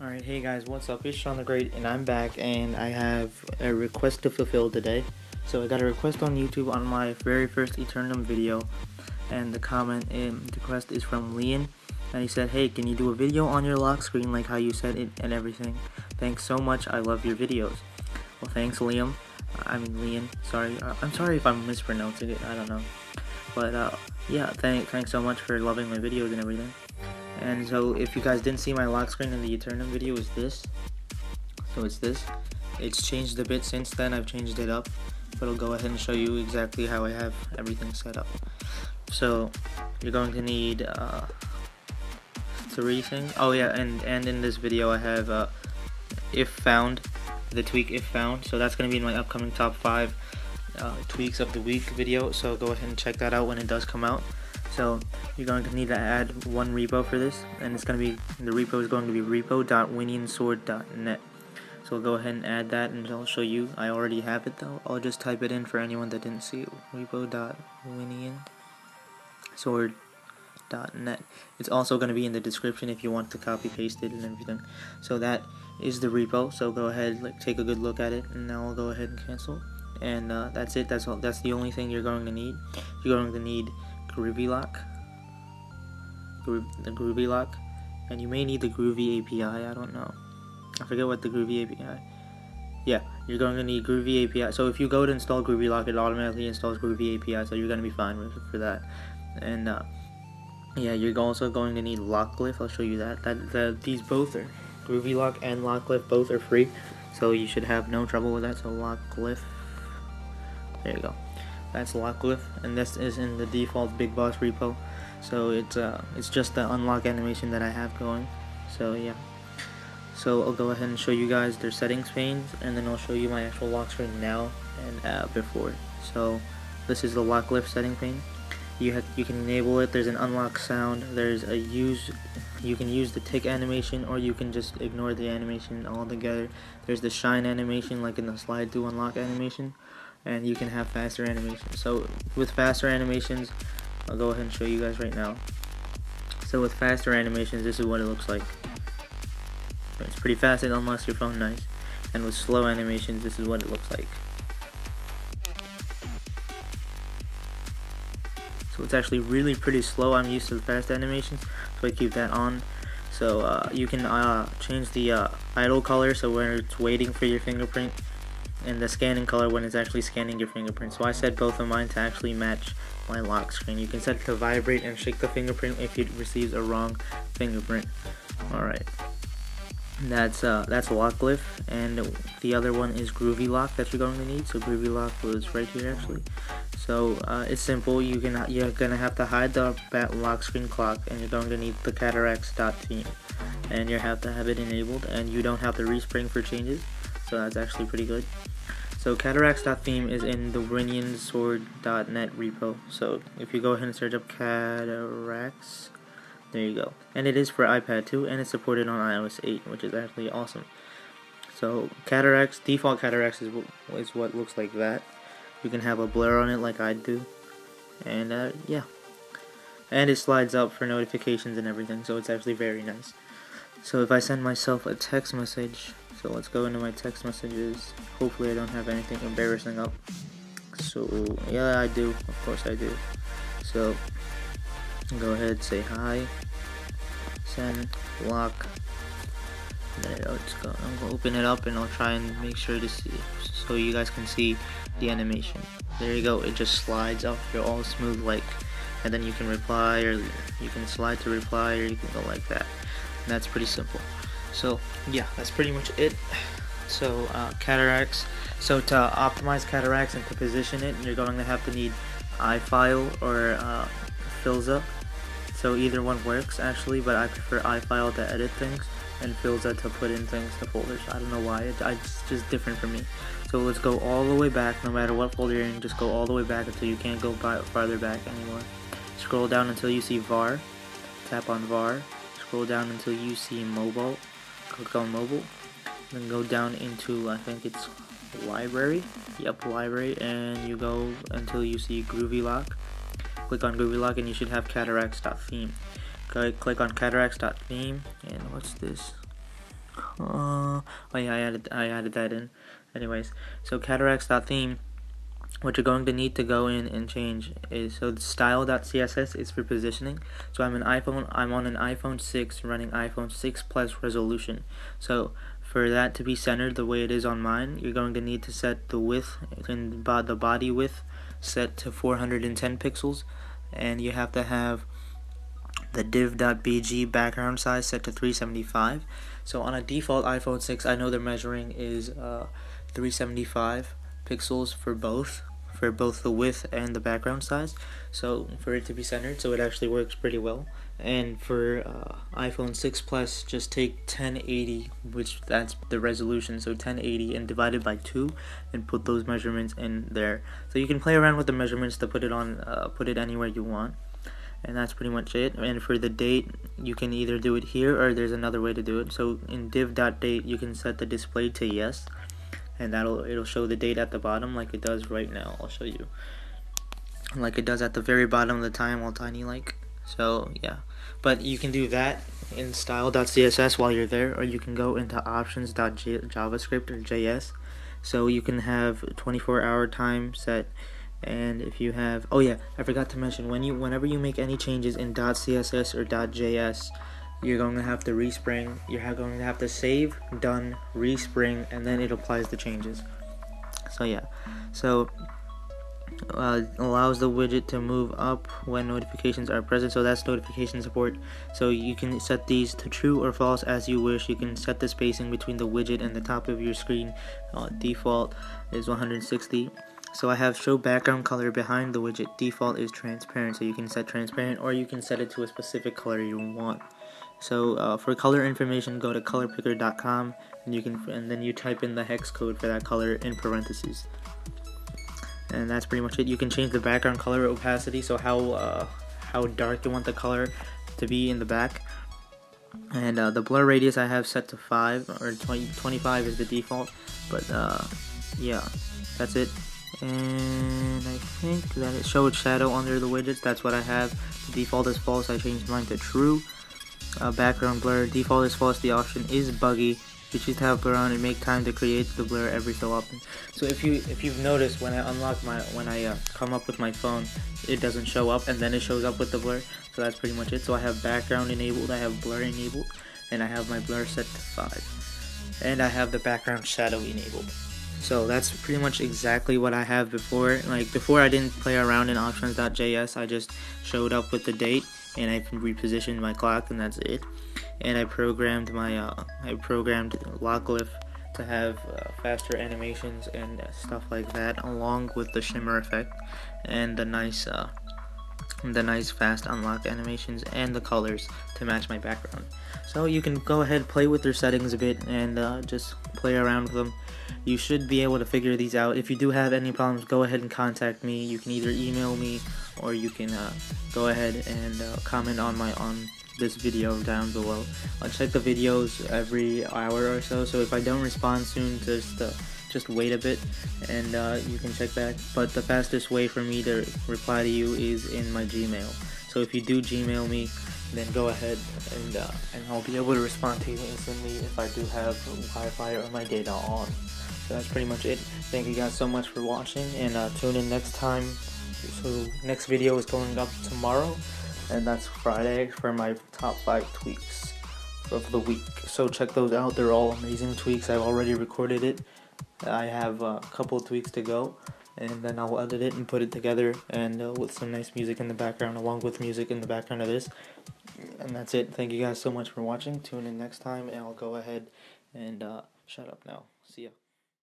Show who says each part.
Speaker 1: Alright, hey guys, what's up? It's Sean the Great, and I'm back, and I have a request to fulfill today. So I got a request on YouTube on my very first Aeternum video, and the comment and the request is from Leon, and he said, hey, can you do a video on your lock screen like how you said it and everything? Thanks so much, I love your videos. Well, thanks Liam, I mean Leon, sorry, uh, I'm sorry if I'm mispronouncing it, I don't know. But uh, yeah, thank, thanks so much for loving my videos and everything. And so if you guys didn't see my lock screen in the Aeternum video is this. So it's this. It's changed a bit since then, I've changed it up. But I'll go ahead and show you exactly how I have everything set up. So you're going to need uh, three things. Oh yeah, and, and in this video I have uh, if found, the tweak if found. So that's going to be in my upcoming top five uh, tweaks of the week video. So go ahead and check that out when it does come out. So you're going to need to add one repo for this, and it's going to be the repo is going to be repo.winneonsword.net. So I'll go ahead and add that, and I'll show you. I already have it though. I'll just type it in for anyone that didn't see it. Repo.winneonsword.net. It's also going to be in the description if you want to copy paste it and everything. So that is the repo. So go ahead, like take a good look at it, and now I'll go ahead and cancel. And uh, that's it. That's all. That's the only thing you're going to need. You're going to need Groovy Lock, the Groovy Lock, and you may need the Groovy API, I don't know. I forget what the Groovy API. Yeah, you're going to need Groovy API. So if you go to install Groovy Lock, it automatically installs Groovy API, so you're going to be fine with, for that. And uh, yeah, you're also going to need Lockglyph. I'll show you that. That the, these both are Groovy Lock and Lockglyph both are free, so you should have no trouble with that. So Lockglyph. There you go that's Lockglyph, and this is in the default Big Boss repo. So it's uh, it's just the unlock animation that I have going. So yeah. So I'll go ahead and show you guys their settings panes, and then I'll show you my actual lock screen now and uh, before. So this is the Lockglyph setting pane. You have you can enable it. There's an unlock sound. There's a use. You can use the tick animation, or you can just ignore the animation altogether. There's the shine animation, like in the slide to unlock animation and you can have faster animations. So with faster animations, I'll go ahead and show you guys right now. So with faster animations, this is what it looks like. It's pretty fast, unlocks your phone nice. And with slow animations, this is what it looks like. So it's actually really pretty slow. I'm used to the fast animations, so I keep that on. So uh, you can uh, change the uh, idle color, so when it's waiting for your fingerprint, and the scanning color when it's actually scanning your fingerprint. So I set both of mine to actually match my lock screen. You can set it to vibrate and shake the fingerprint if it receives a wrong fingerprint. Alright. That's uh, that's Lockglyph, and the other one is Groovy Lock that you're going to need. So Groovy Lock was right here actually. So uh, it's simple. You can you're gonna have to hide the lock screen clock, and you're going to need the cataracs dot theme, and you have to have it enabled, and you don't have to respring for changes so that's actually pretty good. So cataracs.theme is in the WinneonSword.net repo. So if you go ahead and search up cataracs, there you go. And it is for iPad too, and it's supported on iOS 8, which is actually awesome. So cataracs, default cataracs is, is what looks like that. You can have a blur on it like I do. And uh, yeah. And it slides up for notifications and everything, so it's actually very nice. So if I send myself a text message, so let's go into my text messages. Hopefully I don't have anything embarrassing up. So yeah, I do. Of course I do. So go ahead, say hi. Send lock. There, let's go. I'm gonna open it up and I'll try and make sure to see so you guys can see the animation. There you go. It just slides up. You're all smooth like, and then you can reply or you can slide to reply or you can go like that. And that's pretty simple. So yeah, that's pretty much it. So uh, cataracs. So to optimize cataracs and to position it, you're going to have to need iFile or uh, Filza. So either one works actually, but I prefer iFile to edit things and Filza to put in things to folders. I don't know why, it, it's just different for me. So let's go all the way back, no matter what folder you're in, just go all the way back until you can't go by, farther back anymore. Scroll down until you see var, tap on var, scroll down until you see mobile, click on mobile, then go down into, I think it's library, yep, library, and you go until you see Groovy Lock. Click on Groovy Lock and you should have cataracs.theme. Go click on cataracs.theme, and what's this? Uh, oh yeah, I added I added that in. Anyways, so cataracs.theme, what you're going to need to go in and change is so the style.css is for positioning. So I'm an iPhone. I'm on an iPhone 6 running iPhone 6 Plus resolution. So for that to be centered the way it is on mine, you're going to need to set the width and the body width set to 410 pixels, and you have to have the div.bg background size set to 375. So on a default iPhone 6, I know the measuring is uh, 375 pixels for both for both the width and the background size. So for it to be centered so it actually works pretty well. And for uh, iPhone 6 Plus just take 1080 which that's the resolution. So 1080 and divide it by 2 and put those measurements in there. So you can play around with the measurements to put it on uh, put it anywhere you want. And that's pretty much it. And for the date you can either do it here or there's another way to do it. So in div.date you can set the display to yes and that'll it'll show the date at the bottom like it does right now. I'll show you. Like it does at the very bottom of the time all tiny like. So yeah. But you can do that in style.css while you're there or you can go into options.javascript or js so you can have 24 hour time set and if you have oh yeah I forgot to mention when you whenever you make any changes in .css or .js you're going to have to respring you're going to have to save done respring and then it applies the changes. So yeah. So uh, allows the widget to move up when notifications are present. So that's notification support. So you can set these to true or false as you wish. You can set the spacing between the widget and the top of your screen. Uh, default is 160 so I have show background color behind the widget. Default is transparent. So you can set transparent or you can set it to a specific color you want so uh, for color information, go to colorpicker.com and you can and then you type in the hex code for that color in parentheses. And that's pretty much it. You can change the background color opacity, so how uh, how dark you want the color to be in the back. And uh, the blur radius I have set to 5 or 20, 25 is the default. But uh, yeah, that's it. And I think that it showed shadow under the widgets. That's what I have. The default is false. I changed mine to true uh, background blur. Default is false. The option is buggy. You to have on and make time to create the blur every so often. So if you if you've noticed when I unlock my when I uh, come up with my phone, it doesn't show up and then it shows up with the blur. So that's pretty much it. So I have background enabled, I have blur enabled, and I have my blur set to five, and I have the background shadow enabled. So that's pretty much exactly what I have before. Like before I didn't play around in options.js, I just showed up with the date and I repositioned my clock and that's it. And I programmed my uh, I programmed Lockglyph to have uh, faster animations and stuff like that, along with the shimmer effect and the nice uh, the nice fast unlock animations and the colors to match my background. So you can go ahead play with your settings a bit and uh, just play around with them. You should be able to figure these out. If you do have any problems, go ahead and contact me. You can either email me or you can uh, go ahead and uh, comment on my on this video down below. I'll check the videos every hour or so, so if I don't respond soon, just uh, just wait a bit and uh, you can check back. But the fastest way for me to reply to you is in my Gmail. So if you do Gmail me, then go ahead and uh, and I'll be able to respond to you instantly if I do have Wi-Fi or my data on. So that's pretty much it. Thank you guys so much for watching and uh, tune in next time so next video is going up tomorrow and that's Friday for my top 5 tweaks of the week. So check those out. They're all amazing tweaks. I've already recorded it. I have a couple of tweaks to go and then I'll edit it and put it together and uh, with some nice music in the background along with music in the background of this. And that's it. Thank you guys so much for watching. Tune in next time and I'll go ahead and uh, shut up now. See ya.